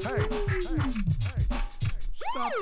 Hey. Hey. Hey. Hey. Stop.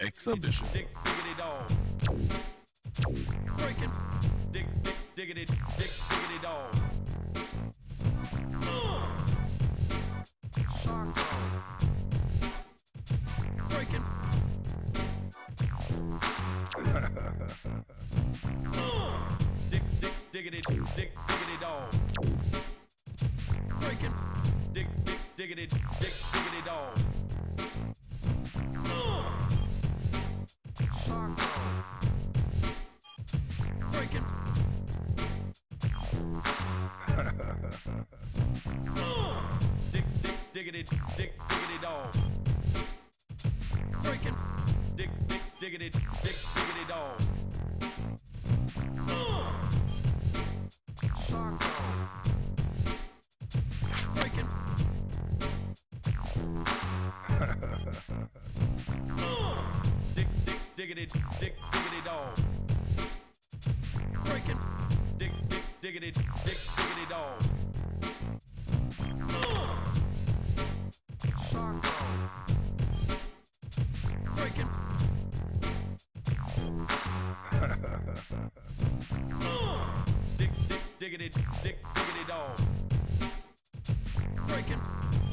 Exhibition. Dick diggity dog. Breaking. Dick dick diggity dick diggity dog. Uh. Breaking. Uh. Dick dick diggity dick diggity dog. Breaking. Dick dick diggity dick diggity dog. Diggity, dick, diggity dog. Breaking. Dick, dick, diggity, dick, diggity dog. Uh, breaking. Uh, dick, dick, diggity, dick, diggity dog. Breaking. Dick, dick, diggity, dick, diggity dog. Uh. Breaking. Uh. Dick, dick, diggity, dick, diggity dog. Breaking.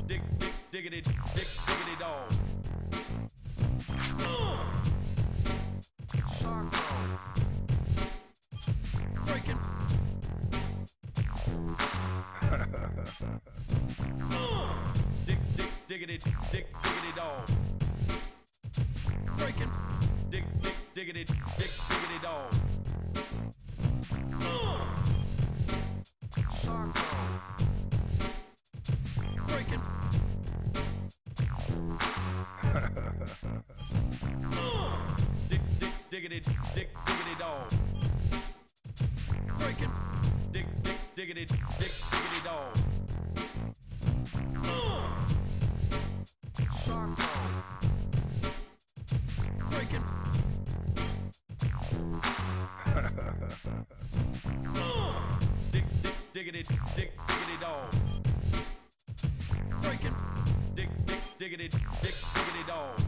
Dick, dick, diggity, dick, diggity dog. Uh. Breaking. Uh, dick, dick, diggity, dick, diggity dog. Diggity, dick, diggity dog. Dick, dick, diggity, dick, diggity dog. Breaking. Dick, dick, diggity, dick, diggity dog. Diggity, dick, diggity dog.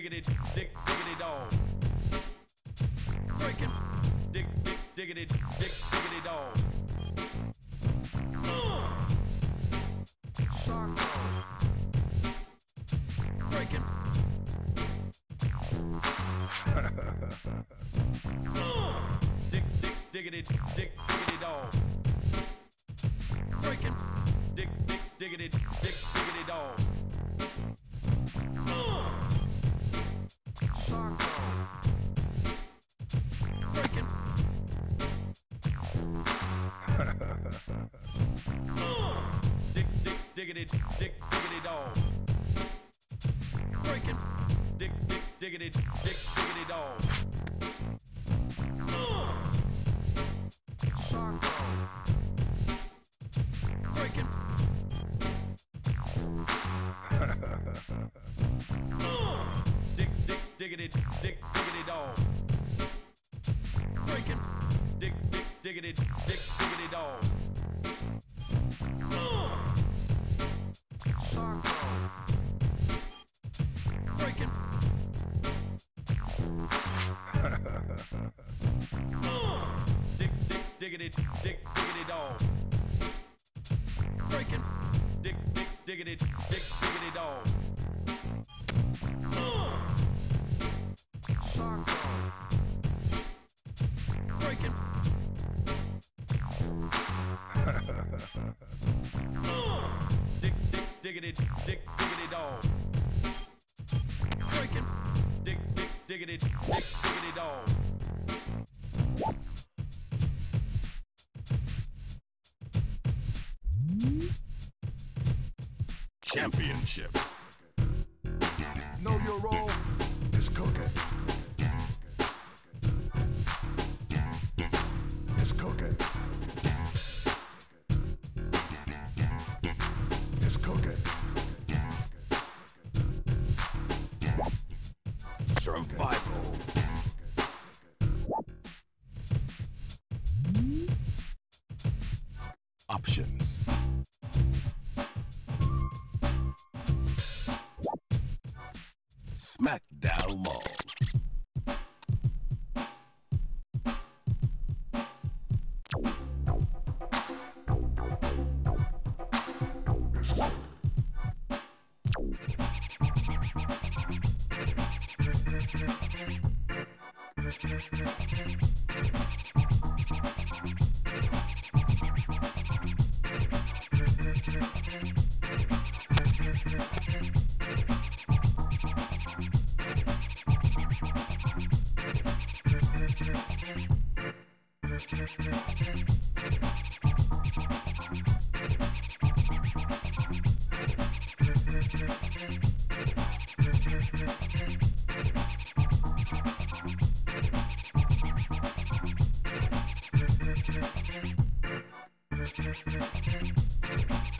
Diggity, dick, diggity dog. Breaking. Dick, dick, diggity, dick, diggity dog. Uh. Breaking. diggity, dig, diggity dog. Breaking, dig, dig, diggity, dig, diggity dog. Dig, diggity dog. Breaking, dig, dig, diggity, dig, diggity dog. Uh. Breaking. Dig, dig, diggity, dig, diggity dog. Breaking. Dig, dig, diggity, dig, diggity dog. Diggity, dig, diggity dog. Uh. Breaking. Uh. Dig, dig, diggity, dig, diggity dog. Breaking. Dig, dig, diggity, dig, diggity dog. Championship. Know your role is cooking. It's cooking. It's cooking. Survival. Options. Thank you.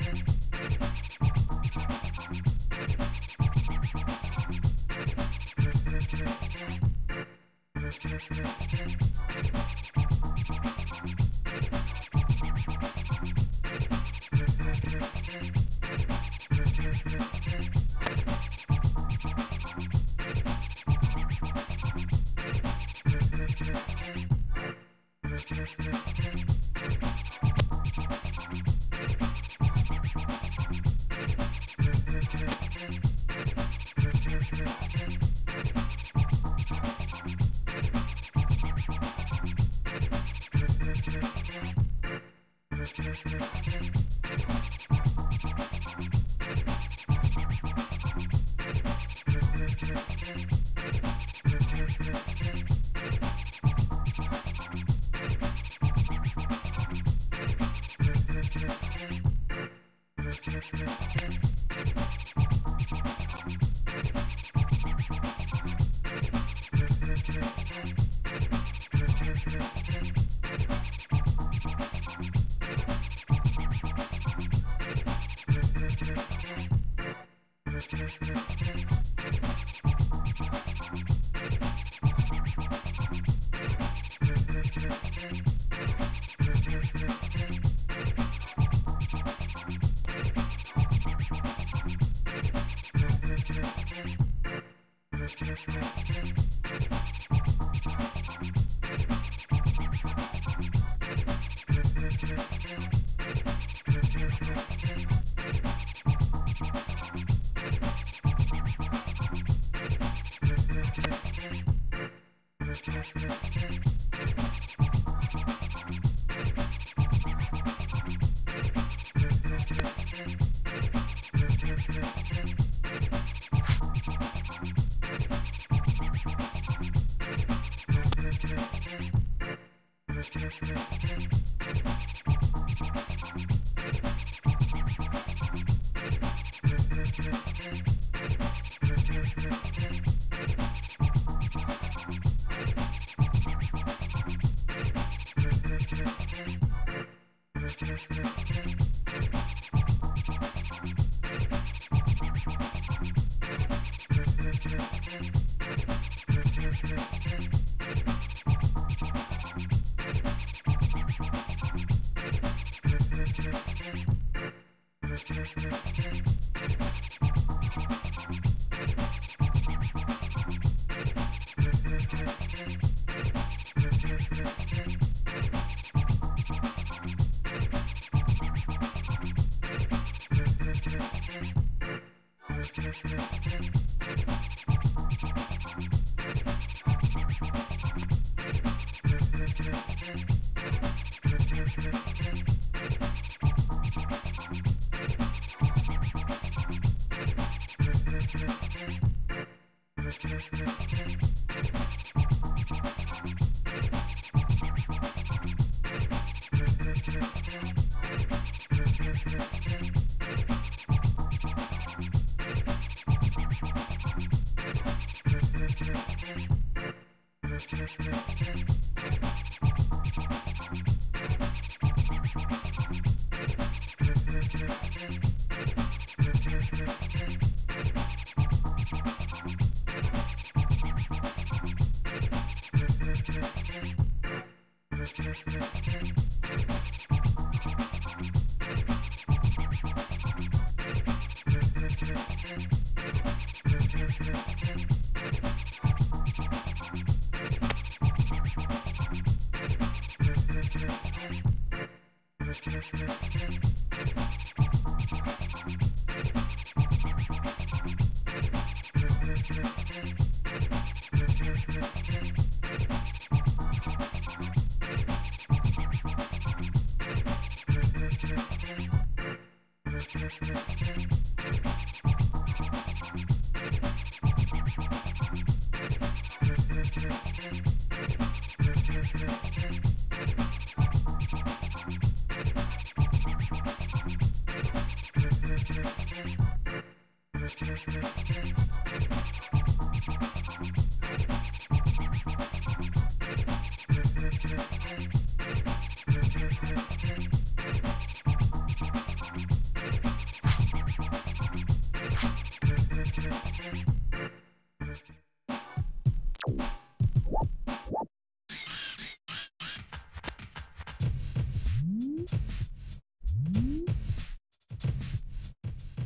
Thank you. Thank you. Thank you. Thank you.